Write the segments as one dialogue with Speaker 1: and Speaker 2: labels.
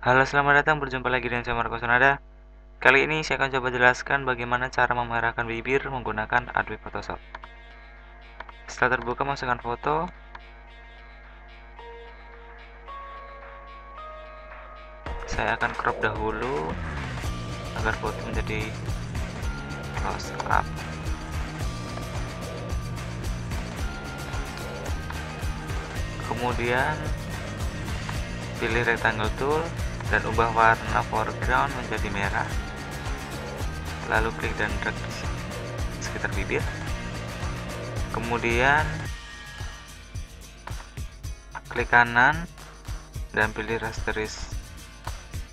Speaker 1: Halo selamat datang. Berjumpa lagi dengan saya Marco Sonada Kali ini saya akan coba jelaskan bagaimana cara memerahkan bibir menggunakan Adobe Photoshop. Setelah terbuka masukkan foto. Saya akan crop dahulu Agar foto menjadi close up Kemudian pilih rectangle tool dan ubah warna foreground menjadi merah lalu klik dan drag di sekitar bibir. Kemudian klik kanan dan pilih rasterize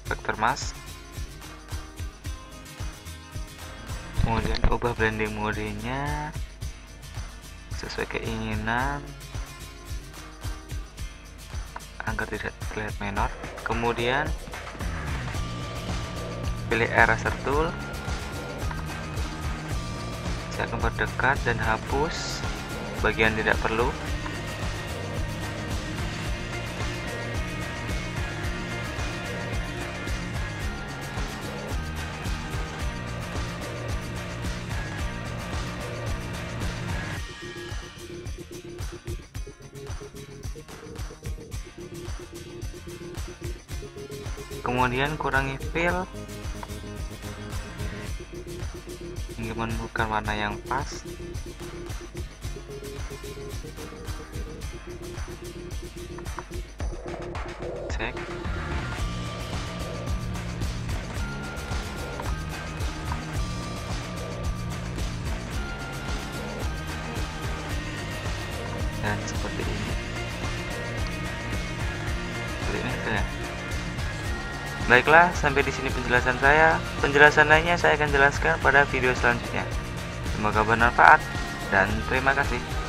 Speaker 1: vector mask. Kemudian ubah blending modenya sesuai keinginan agar tidak terlihat menor kemudian pilih eraser tool saya akan berdekat dan hapus. Bagian tidak perlu kemudian kurangi fill hingga menemukan warna yang pas. Cek. Dan seperti ini. Seperti ini saja Baiklah, sampai di sini penjelasan saya. Penjelasan lainnya saya akan jelaskan pada video selanjutnya. Semoga bermanfaat dan terima kasih.